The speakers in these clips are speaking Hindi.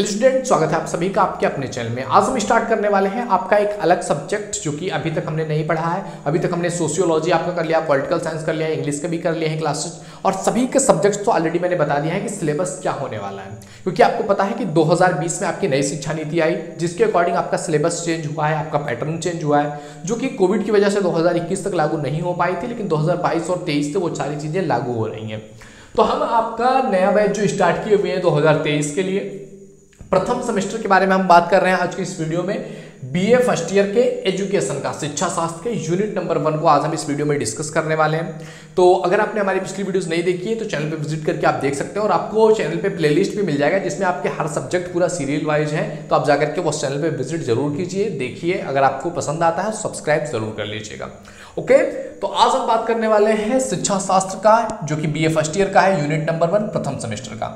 हेलो स्टूडेंट स्वागत है आप सभी का आपके अपने चैनल में। आज हम स्टार्ट करने वाले हैं आपका एक अलग सब्जेक्ट जो कि अभी तक हमने नहीं पढ़ा है। अभी तक हमने सोशियोलॉजी आपका कर लिया पॉलिटिकल साइंस कर लिया इंग्लिश का भी कर लिया है क्लासेस और सभी के सब्जेक्ट्स तो ऑलरेडी मैंने बता दिया है कि सिलेबस क्या होने वाला है। क्योंकि आपको पता है कि दो हज़ार बीस में आपकी नई शिक्षा नीति आई, जिसके अकॉर्डिंग आपका सिलेबस चेंज हुआ है, आपका पैटर्न चेंज हुआ है, जो कि कोविड की वजह से दो हज़ार इक्कीस तक लागू नहीं हो पाई थी, लेकिन दो हज़ार बाईस और तेईस से वो सारी चीज़ें लागू हो रही हैं। तो हम आपका नया बैच जो स्टार्ट किए हुए हैं 2023 के लिए प्रथम सेमेस्टर के बारे में हम बात कर रहे हैं आज की इस वीडियो में। बीए फ़र्स्ट ईयर के एजुकेशन का, शिक्षा शास्त्र के यूनिट नंबर वन को आज हम इस वीडियो में डिस्कस करने वाले हैं। तो अगर आपने हमारी पिछली वीडियोस नहीं देखी है तो चैनल पे विज़िट करके आप देख सकते हैं और आपको चैनल पे प्लेलिस्ट भी मिल जाएगा, जिसमें आपके हर सब्जेक्ट पूरा सीरियल वाइज है। तो आप जाकर के उस चैनल पे विज़िट ज़रूर कीजिए, देखिए, अगर आपको पसंद आता है सब्सक्राइब ज़रूर कर लीजिएगा। ओके तो आज हम बात करने वाले हैं शिक्षा शास्त्र का, जो कि बीए फ़र्स्ट ईयर का है यूनिट नंबर वन प्रथम सेमेस्टर का।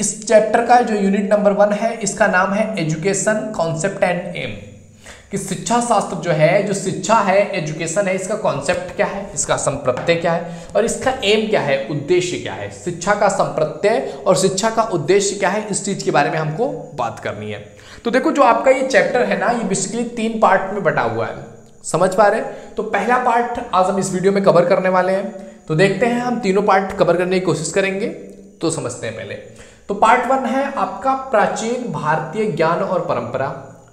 इस चैप्टर का जो यूनिट नंबर वन है, इसका नाम है एजुकेशन कॉन्सेप्ट एंड एम कि शिक्षा शास्त्र जो है, जो शिक्षा है एजुकेशन है, इसका कॉन्सेप्ट क्या है, इसका संप्रत्यय क्या है, और इसका एम क्या है, उद्देश्य क्या है? शिक्षा का संप्रत्यय और शिक्षा का उद्देश्य क्या है, इस चीज़ के बारे में हमको बात करनी है। तो देखो, जो आपका ये चैप्टर है ना, ये बेसिकली तीन पार्ट में बटा हुआ है। समझ पा रहे? तो पहला पार्ट आज हम इस वीडियो में कवर करने वाले हैं। तो देखते हैं, हम तीनों पार्ट कवर करने की कोशिश करेंगे। तो समझते हैं पहले। तो पार्ट वन है आपका प्राचीन भारतीय ज्ञान और परंपरा,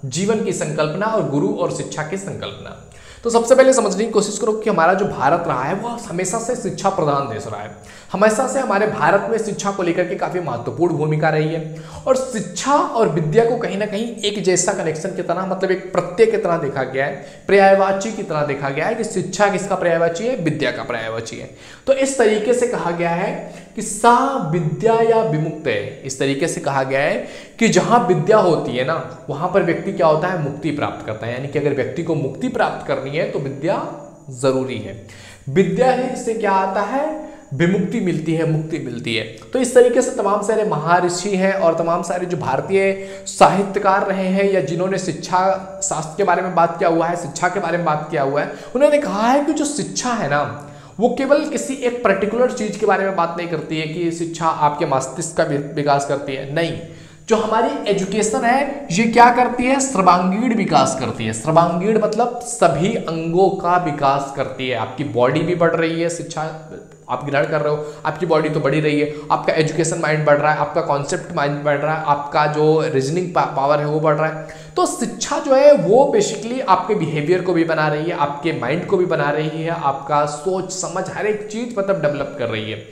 जीवन की संकल्पना और गुरु और शिक्षा की संकल्पना। तो सबसे पहले समझने की कोशिश करो कि हमारा जो भारत रहा है वह हमेशा से शिक्षा प्रधान देश रहा है। हमेशा से हमारे भारत में शिक्षा को लेकर के काफ़ी महत्वपूर्ण भूमिका रही है। और शिक्षा और विद्या को कहीं ना कहीं एक जैसा कनेक्शन की तरह मतलब एक प्रत्यय की तरह देखा गया है। पर्यायवाची की तरह देखा गया है कि शिक्षा किसका पर्यायवाची है, विद्या का पर्यायवाची है। तो इस तरीके से कहा गया है कि सा विद्या या विमुक्त है। इस तरीके से कहा गया है कि जहाँ विद्या होती है ना, वहाँ पर व्यक्ति क्या होता है, मुक्ति प्राप्त करता है। यानी कि अगर व्यक्ति को मुक्ति प्राप्त करनी है तो विद्या ज़रूरी है। विद्या ही इससे क्या आता है विमुक्ति मिलती है, मुक्ति मिलती है। तो इस तरीके से तमाम सारे महर्षि हैं और तमाम सारे जो भारतीय साहित्यकार रहे हैं या जिन्होंने शिक्षा, शास्त्र के बारे में बात किया हुआ है, शिक्षा के बारे में बात किया हुआ है, उन्होंने कहा है कि जो शिक्षा है ना, वो केवल किसी एक पर्टिकुलर चीज़ के बारे में बात नहीं करती है कि शिक्षा आपके मस्तिष्क का विकास करती है। नहीं। जो हमारी एजुकेशन है, ये क्या करती है? सर्वांगीण विकास करती है। सर्वांगीण मतलब सभी अंगों का विकास करती है। आपकी बॉडी भी बढ़ रही है, शिक्षा आप ग्रहण कर रहे हो, आपकी बॉडी तो बढ़ी रही है, आपका एजुकेशन माइंड बढ़ रहा है, आपका कॉन्सेप्ट माइंड बढ़ रहा है, आपका जो रीजनिंग पावर है वो बढ़ रहा है। तो शिक्षा जो है वो बेसिकली आपके बिहेवियर को भी बना रही है, आपके माइंड को भी बना रही है, आपका सोच, समझ हर एक चीज़ मतलब डेवलप कर रही है।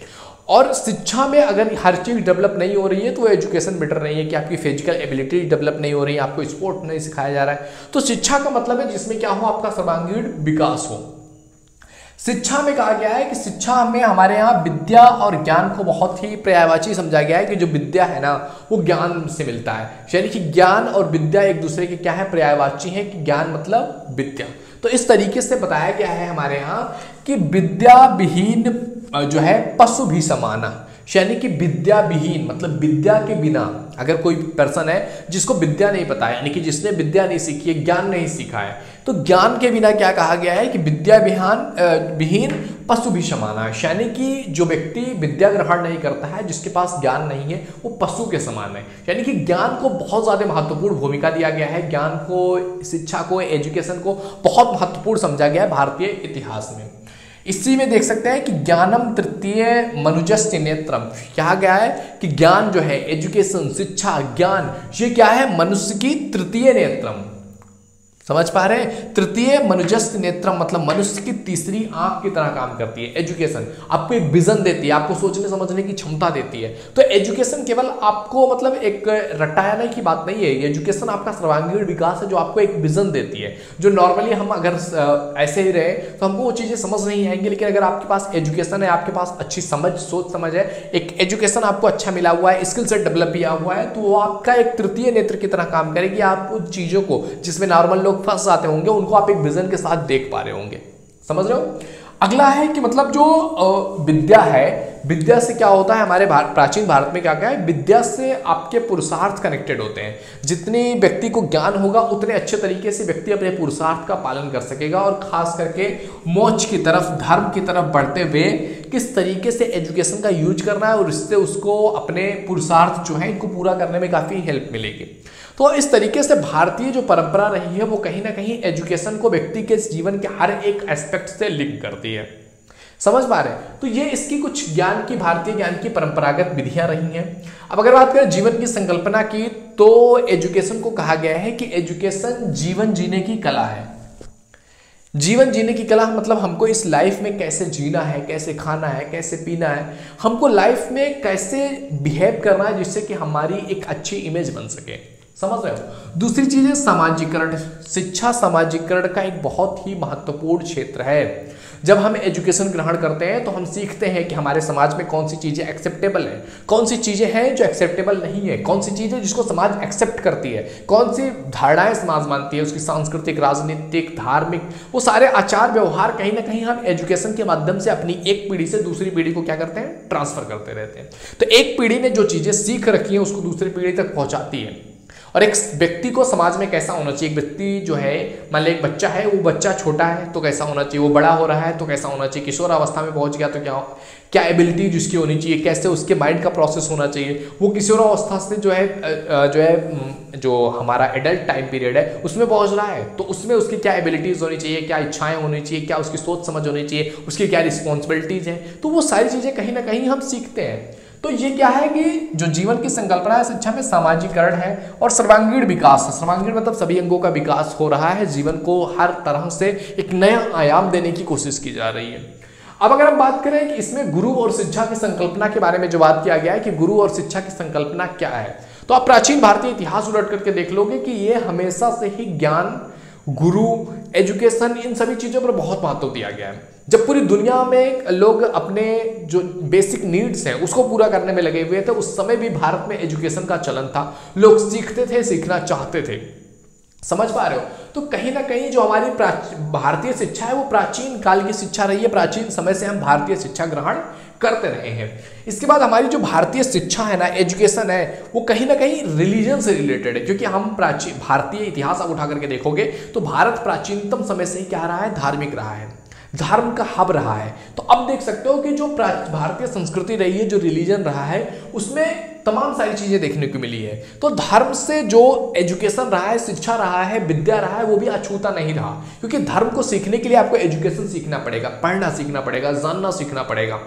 और शिक्षा में अगर हर चीज़ डेवलप नहीं हो रही है तो वो एजुकेशन बेटर नहीं है कि आपकी फ़िज़िकल एबिलिटी डेवलप नहीं हो रही है, आपको स्पोर्ट नहीं सिखाया जा रहा है। तो शिक्षा का मतलब है जिसमें क्या हो, आपका सर्वांगीण विकास हो। शिक्षा में कहा गया है कि शिक्षा में हमारे यहाँ विद्या और ज्ञान को बहुत ही पर्यायवाची समझा गया है कि जो विद्या है ना, वो ज्ञान से मिलता है। यानी कि ज्ञान और विद्या एक दूसरे के क्या है? पर्यायवाची है कि ज्ञान मतलब विद्या। तो इस तरीके से बताया गया है हमारे यहाँ कि विद्या विहीन जो है, पशु भी समाना यानी कि विद्या विहीन मतलब विद्या के बिना, अगर कोई पर्सन है जिसको विद्या नहीं पता है, यानी कि जिसने विद्या नहीं सीखी है, ज्ञान नहीं सीखा है तो ज्ञान के बिना क्या कहा गया है कि विद्या विहान विहीन पशु भी समाना है। यानी कि जो व्यक्ति विद्या ग्रहण नहीं करता है, जिसके पास ज्ञान नहीं है, वो पशु के समान है। यानी कि ज्ञान को बहुत ज़्यादा महत्वपूर्ण भूमिका दिया गया है। ज्ञान को, शिक्षा को एजुकेशन को बहुत महत्वपूर्ण समझा गया है भारतीय इतिहास में। इसी में देख सकते हैं कि ज्ञानम तृतीय मनुजस्य नेत्रम क्या गया है कि ज्ञान जो है एजुकेशन शिक्षा, ज्ञान, ये क्या है? मनुष्य की तृतीय नेत्रम। समझ पा रहे हैं? तृतीय मनुजस्त नेत्र मतलब मनुष्य की तीसरी आँख की तरह काम करती है एजुकेशन आपको एक विजन देती है, आपको सोचने समझने की क्षमता देती है। तो एजुकेशन केवल आपको मतलब एक रटाने की बात नहीं है एजुकेशन आपका सर्वांगीण विकास है, जो आपको एक विजन देती है। जो नॉर्मली हम अगर ऐसे ही रहे तो हमको वो चीज़ें समझ नहीं आएँगी, लेकिन अगर आपके पास एजुकेशन है, आपके पास अच्छी समझ, सोच समझ है, एक एजुकेशन आपको अच्छा मिला हुआ है स्किल सेट डेवलप किया हुआ है तो वो आपका एक तृतीय नेत्र की तरह काम करेगी, आप उन चीज़ों को, जिसमें नॉर्मल लोग लोग फंस जाते होंगे उनको आप एक विजन के साथ देख पा रहे होंगे। समझ रहे हो? अगला है कि मतलब जो विद्या है विद्या से क्या होता है हमारे भार, प्राचीन भारत में क्या क्या है विद्या से आपके पुरुषार्थ कनेक्टेड होते हैं। जितनी व्यक्ति को ज्ञान होगा उतने अच्छे तरीके से व्यक्ति अपने पुरुषार्थ का पालन कर सकेगा और खास करके मोक्ष की तरफ़ धर्म की तरफ़ बढ़ते हुए किस तरीके से एजुकेशन का यूज़ करना है और इससे उसको अपने पुरुषार्थ जो है इनको पूरा करने में काफ़ी हेल्प मिलेगी। तो इस तरीके से भारतीय जो परंपरा रही है, वो कहीं ना कहीं एजुकेशन को व्यक्ति के जीवन के हर एक एस्पेक्ट से लिंक करती है। समझ पा रहे हैं? तो ये इसकी कुछ ज्ञान की, भारतीय ज्ञान की परंपरागत विधियाँ रही हैं। अब अगर बात करें जीवन की संकल्पना की तो एजुकेशन को कहा गया है कि एजुकेशन जीवन जीने की कला है। जीवन जीने की कला मतलब हमको इस लाइफ में कैसे जीना है, कैसे खाना है, कैसे पीना है, हमको लाइफ में कैसे बिहेव करना है, जिससे कि हमारी एक अच्छी इमेज बन सके। समझ रहे हो? दूसरी चीज़ है सामाजिकरण। शिक्षा सामाजिकरण का एक बहुत ही महत्वपूर्ण क्षेत्र है। जब हम एजुकेशन ग्रहण करते हैं तो हम सीखते हैं कि हमारे समाज में कौन सी चीज़ें एक्सेप्टेबल है। कौन सी चीज़ें हैं जो एक्सेप्टेबल नहीं है? कौन सी चीज़ें जिसको समाज एक्सेप्ट करती है? कौन सी धारणाएँ समाज मानती है? उसकी सांस्कृतिक, राजनीतिक, धार्मिक, वो सारे आचार व्यवहार कहीं ना कहीं हम एजुकेशन के माध्यम से अपनी एक पीढ़ी से दूसरी पीढ़ी को क्या करते हैं? ट्रांसफ़र करते रहते हैं। तो एक पीढ़ी ने जो चीज़ें सीख रखी है, उसको दूसरी पीढ़ी तक पहुंचाती है। और एक व्यक्ति को समाज में कैसा होना चाहिए? एक व्यक्ति जो है, मान लो एक बच्चा है, वो बच्चा छोटा है तो कैसा होना चाहिए? वो बड़ा हो रहा है तो कैसा होना चाहिए? किशोर अवस्था में पहुँच गया तो क्या क्या एबिलिटी जिसकी होनी चाहिए? कैसे उसके माइंड का प्रोसेस होना चाहिए? वो किशोर अवस्था से जो है जो है जो हमारा एडल्ट टाइम पीरियड है, उसमें पहुँच रहा है। तो उसमें उसकी क्या एबिलिटीज़ होनी चाहिए? क्या इच्छाएँ होनी चाहिए? क्या उसकी सोच समझ होनी चाहिए? उसकी क्या रिस्पॉन्सिबिलिटीज़ हैं? तो वो सारी चीज़ें कहीं ना कहीं हम सीखते हैं। तो ये क्या है कि जो जीवन की संकल्पना है, शिक्षा में सामाजिकरण है और सर्वांगीण विकास है। सर्वांगीण मतलब सभी अंगों का विकास हो रहा है। जीवन को हर तरह से एक नया आयाम देने की कोशिश की जा रही है। अब अगर हम बात करें कि इसमें गुरु और शिक्षा की संकल्पना के बारे में जो बात किया गया है कि गुरु और शिक्षा की संकल्पना क्या है तो आप प्राचीन भारतीय इतिहास उलट करके देख लोगे कि ये हमेशा से ही ज्ञान गुरु, एजुकेशन, इन सभी चीज़ों पर बहुत महत्व दिया गया है। जब पूरी दुनिया में लोग अपने जो बेसिक नीड्स हैं, उसको पूरा करने में लगे हुए थे, उस समय भी भारत में एजुकेशन का चलन था। लोग सीखते थे, सीखना चाहते थे। समझ पा रहे हो? तो कहीं ना कहीं जो हमारी भारतीय शिक्षा है, वो प्राचीन काल की शिक्षा रही है। प्राचीन समय से हम भारतीय शिक्षा ग्रहण करते रहे हैं। इसके बाद हमारी जो भारतीय शिक्षा है ना, एजुकेशन है, वो कहीं ना कहीं रिलीजन से रिलेटेड है। क्योंकि हम प्राचीन भारतीय इतिहास आप उठा करके देखोगे तो भारत प्राचीनतम समय से ही क्या रहा है? धार्मिक रहा है। धर्म का हब रहा है। तो अब देख सकते हो कि जो भारतीय संस्कृति रही है, जो रिलीजन रहा है, उसमें तमाम सारी चीज़ें देखने को मिली है। तो धर्म से जो एजुकेशन रहा है, शिक्षा रहा है, विद्या रहा है, वो भी अछूता नहीं रहा। क्योंकि धर्म को सीखने के लिए आपको एजुकेशन सीखना पड़ेगा, पढ़ना सीखना पड़ेगा, जानना सीखना पड़ेगा।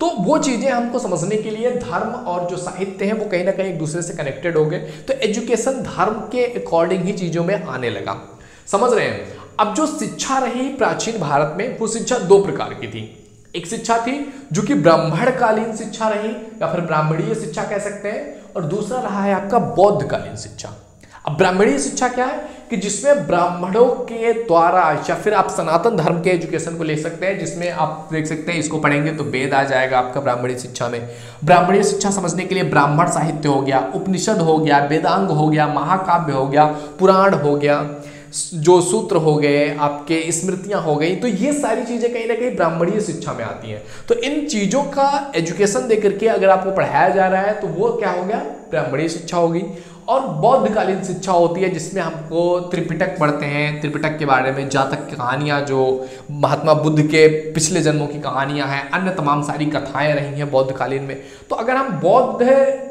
तो वो चीज़ें हमको समझने के लिए धर्म और जो साहित्य है वो कहीं ना कहीं एक दूसरे से कनेक्टेड हो गए। तो एजुकेशन धर्म के अकॉर्डिंग ही चीज़ों में आने लगा। समझ रहे हैं? अब जो शिक्षा रही प्राचीन भारत में, वो शिक्षा दो प्रकार की थी। एक शिक्षा थी जो कि ब्राह्मणकालीन शिक्षा रही, या फिर ब्राह्मणीय शिक्षा कह सकते हैं, और दूसरा रहा है आपका बौद्धकालीन शिक्षा। अब ब्राह्मणीय शिक्षा क्या है? कि जिसमें ब्राह्मणों के द्वारा या फिर आप सनातन धर्म के एजुकेशन को ले सकते हैं, जिसमें आप देख सकते हैं, इसको पढ़ेंगे तो वेद आ जाएगा आपका ब्राह्मणी शिक्षा में। ब्राह्मणी शिक्षा समझने के लिए ब्राह्मण साहित्य हो गया, उपनिषद हो गया, वेदांग हो गया, महाकाव्य हो गया, पुराण हो गया। जो सूत्र हो गए, आपके स्मृतियाँ हो गई तो ये सारी चीज़ें कहीं ना कहीं ब्राह्मणीय शिक्षा में आती हैं। तो इन चीज़ों का एजुकेशन दे करके अगर आपको पढ़ाया जा रहा है तो वो क्या हो गया? ब्राह्मणीय शिक्षा होगी और बौद्धकालीन शिक्षा होती है, जिसमें हमको त्रिपिटक पढ़ते हैं। त्रिपिटक के बारे में जातक की कहानियाँ, जो महात्मा बुद्ध के पिछले जन्मों की कहानियाँ हैं, अन्य तमाम सारी कथाएँ रही हैं बौद्धकालीन में। तो अगर हम बौद्ध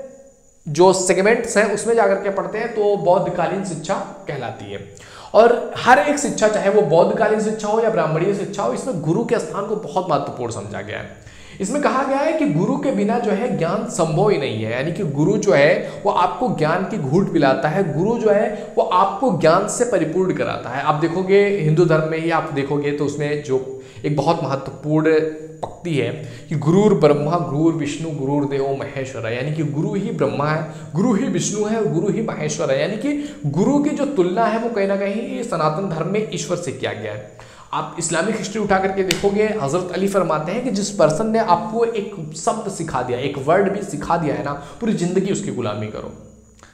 जो सेगमेंट्स हैं, उसमें जाकर के पढ़ते हैं तो बौद्धकालीन शिक्षा कहलाती है। और हर एक शिक्षा, चाहे वो बौद्धकालीन शिक्षा हो या ब्राह्मणीय शिक्षा हो, इसमें गुरु के स्थान को बहुत महत्वपूर्ण समझा गया है। इसमें कहा गया है कि गुरु के बिना जो है ज्ञान संभव ही नहीं है। यानी कि गुरु जो है, वो आपको ज्ञान की घूट पिलाता है, गुरु जो है, वो आपको ज्ञान से परिपूर्ण कराता है। आप देखोगे, हिंदू धर्म में ही आप देखोगे तो उसमें जो एक बहुत महत्वपूर्ण पक्ति है कि गुरुर ब्रह्मा, गुरुर विष्णु, गुरुर देव महेश्वर। है यानी कि गुरु ही ब्रह्मा है, गुरु ही विष्णु है और गुरु ही महेश्वर है। यानी कि गुरु की जो तुलना है, वो कहीं ना कहीं सनातन धर्म में ईश्वर से किया गया है। आप इस्लामिक हिस्ट्री उठा करके देखोगे, हज़रत अली फरमाते हैं कि जिस पर्सन ने आपको एक शब्द सिखा दिया, एक वर्ड भी सिखा दिया है ना, पूरी ज़िंदगी उसकी गुलामी करो।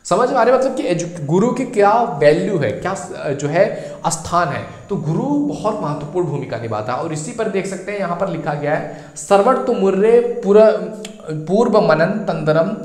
समझ में आ रहे मतलब कि गुरु की क्या वैल्यू है, क्या जो है, स्थान है? तो गुरु बहुत महत्वपूर्ण भूमिका निभाता है। और इसी पर देख सकते हैं, यहाँ पर लिखा गया है सर्वर तुमुर्रे पूर्व मनन तंदरम,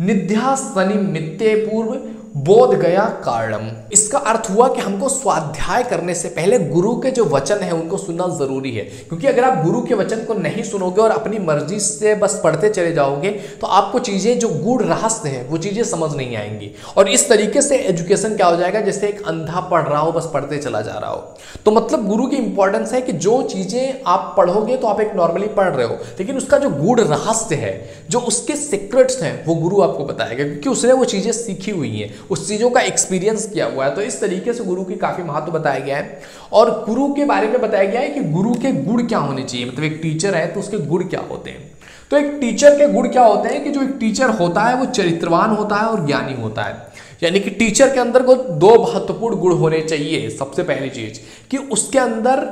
निध्या सनि मित्य पूर्व बोध गया कारणम इसका अर्थ हुआ कि हमको स्वाध्याय करने से पहले गुरु के जो वचन है, उनको सुनना ज़रूरी है। क्योंकि अगर आप गुरु के वचन को नहीं सुनोगे और अपनी मर्ज़ी से बस पढ़ते चले जाओगे तो आपको चीज़ें, जो गुड़ रहस्य है, वो चीज़ें समझ नहीं आएँगी। और इस तरीके से एजुकेशन क्या हो जाएगा? जैसे एक अंधा पढ़ रहा हो, बस पढ़ते चला जा रहा हो। तो मतलब गुरु की इंपॉर्टेंस है कि जो चीज़ें आप पढ़ोगे तो आप एक नॉर्मली पढ़ रहे हो। लेकिन उसका जो गुड़ रहस्य है, जो उसके सीक्रेट्स हैं, वो गुरु आपको बताएगा। क्योंकि उसने वो चीज़ें सीखी हुई हैं। उस चीज़ों का एक्सपीरियंस किया हुआ है। तो इस तरीके से गुरु की काफ़ी महत्व बताया गया है। और गुरु के बारे में बताया गया है कि गुरु के गुण क्या होने चाहिए। मतलब एक टीचर है तो उसके गुण क्या होते हैं। तो एक टीचर के गुण क्या होते हैं कि जो एक टीचर होता है वो चरित्रवान होता है और ज्ञानी होता है। यानी कि टीचर के अंदर को दो महत्वपूर्ण गुण होने चाहिए, सबसे पहली चीज़, कि उसके अंदर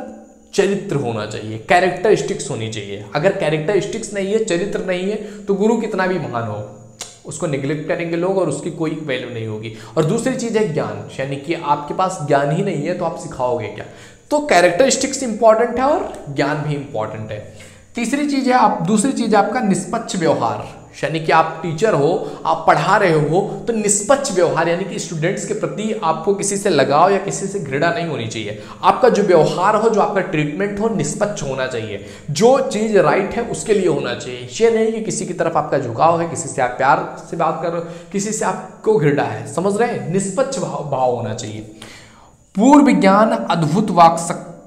चरित्र होना चाहिए कैरेक्टरिस्टिक्स होनी चाहिए। अगर कैरेक्टरिस्टिक्स नहीं है, चरित्र नहीं है तो गुरु कितना भी महान हो। उसको निगलेक्ट करेंगे लोग और उसकी कोई वैल्यू नहीं होगी। और दूसरी चीज़ है ज्ञान, यानी कि आपके पास ज्ञान ही नहीं है तो आप सिखाओगे क्या? तो कैरेक्टरिस्टिक्स इंपॉर्टेंट है और ज्ञान भी इंपॉर्टेंट है। तीसरी चीज़ है आप, दूसरी चीज़ है आपका निष्पक्ष व्यवहार। यानी कि आप टीचर हो, आप पढ़ा रहे हो तो निष्पक्ष व्यवहार, यानी कि स्टूडेंट्स के प्रति आपको किसी से लगाव या किसी से घृणा नहीं होनी चाहिए। आपका जो व्यवहार हो, जो आपका ट्रीटमेंट हो, निष्पक्ष होना चाहिए। जो चीज़ राइट है, उसके लिए होना चाहिए। ये नहीं कि किसी की तरफ़ आपका झुकाव है, किसी से आप प्यार से बात कर रहे हो, किसी से आपको घृणा है। समझ रहे हैं? निष्पक्ष भाव होना चाहिए। पूर्व ज्ञान अद्भुत वाक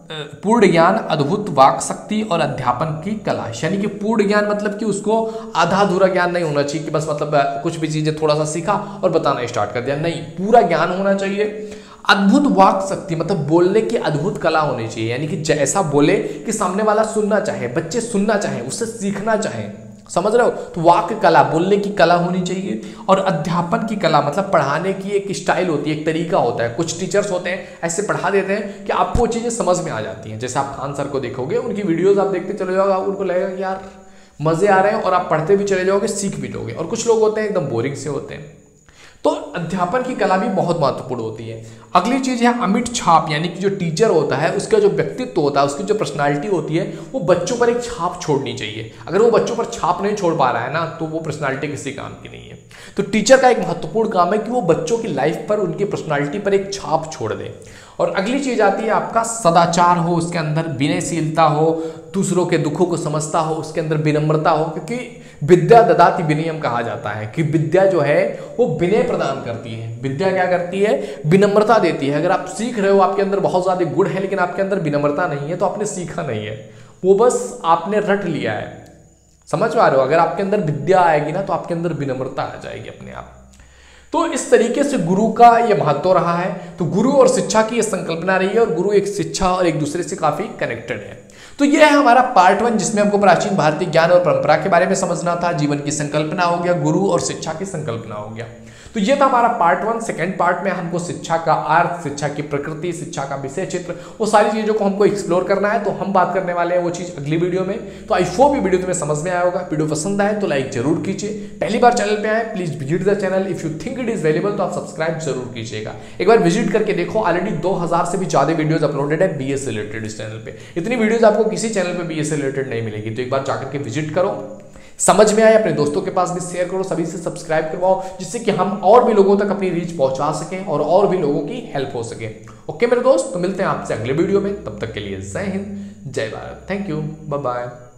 पूर्ण ज्ञान अद्भुत वाक शक्ति और अध्यापन की कला। यानी कि पूर्ण ज्ञान मतलब कि उसको आधा अधूरा ज्ञान नहीं होना चाहिए कि बस मतलब कुछ भी चीज़ें थोड़ा सा सीखा और बताना स्टार्ट कर दिया। नहीं, पूरा ज्ञान होना चाहिए। अद्भुत वाक शक्ति मतलब बोलने की अद्भुत कला होनी चाहिए। यानी कि जैसा बोले कि सामने वाला सुनना चाहे, बच्चे सुनना चाहे, उससे सीखना चाहे। समझ रहे हो? तो वाक्य कला, बोलने की कला होनी चाहिए और अध्यापन की कला मतलब पढ़ाने की एक स्टाइल होती है, एक तरीका होता है। कुछ टीचर्स होते हैं, ऐसे पढ़ा देते हैं कि आपको चीज़ें समझ में आ जाती हैं। जैसे आप खान सर को देखोगे, उनकी वीडियोज़ आप देखते चले जाओगे, आप उनको लगेगा कि यार, मज़े आ रहे हैं और आप पढ़ते भी चले जाओगे, सीख भी लोगे। और कुछ लोग होते हैं, एकदम बोरिंग से होते हैं। तो अध्यापन की कला भी बहुत महत्वपूर्ण होती है। अगली चीज़ है अमिट छाप, यानी कि जो टीचर होता है, उसका जो व्यक्तित्व होता है, उसकी जो पर्सनालिटी होती है, वो बच्चों पर एक छाप छोड़नी चाहिए। अगर वो बच्चों पर छाप नहीं छोड़ पा रहा है ना तो वो पर्सनालिटी किसी काम की नहीं है। तो टीचर का एक महत्वपूर्ण काम है कि वो बच्चों की लाइफ पर उनकी पर्सनैलिटी पर एक छाप छोड़ दे। और अगली चीज़ आती है आपका सदाचार हो, उसके अंदर विनयशीलता हो दूसरों के दुखों को समझता हो, उसके अंदर विनम्रता हो, क्योंकि विद्या ददाति विनियम कहा जाता है कि विद्या जो है, वो विनय प्रदान करती है। विद्या क्या करती है? विनम्रता देती है। अगर आप सीख रहे हो, आपके अंदर बहुत ज़्यादा गुण है, लेकिन आपके अंदर विनम्रता नहीं है तो आपने सीखा नहीं है। वो बस आपने रट लिया है। समझ पा रहे हो? अगर आपके अंदर विद्या आएगी ना तो आपके अंदर विनम्रता आ जाएगी अपने आप। तो इस तरीके से गुरु का ये महत्व रहा है। तो गुरु और शिक्षा की ये संकल्पना रही है और गुरु एक शिक्षा और एक दूसरे से काफ़ी कनेक्टेड है। तो यह है हमारा पार्ट वन जिसमें हमको प्राचीन भारतीय ज्ञान और परंपरा के बारे में समझना था। जीवन की संकल्पना हो गया, गुरु और शिक्षा की संकल्पना हो गया। तो ये था हमारा पार्ट वन सेकेंड पार्ट में हमको शिक्षा का अर्थ, शिक्षा की प्रकृति, शिक्षा का विषय चित्र, वो सारी चीज़ों को हमको एक्सप्लोर करना है। तो हम बात करने वाले हैं वो चीज़ अगली वीडियो में। तो आई होप ये वीडियो तुम्हें समझ में आया होगा। वीडियो पसंद आए तो लाइक ज़रूर कीजिए। पहली बार चैनल पे आए please visit the channel if you think it is valuable तो आप सब्सक्राइब ज़रूर कीजिएगा। एक बार विज़िट करके देखो ऑलरेडी दो हज़ार से भी ज़्यादा वीडियोज़ अपलोडेड है बी से रिलेटेड इस चैनल पे। इतनी वीडियोज़ आपको किसी चैनल पर बी से रिलेटेड नहीं मिलेगी। तो एक बार जाकर के विज़िट करो। समझ में आए, अपने दोस्तों के पास भी शेयर करो, सभी से सब्सक्राइब करवाओ, जिससे कि हम और भी लोगों तक अपनी रीच पहुँचा सकें और और भी लोगों की हेल्प हो सके। ओके मेरे दोस्त तो मिलते हैं आपसे अगले वीडियो में, तब तक के लिए जय हिंद, जय Bharat. Thank you bye bye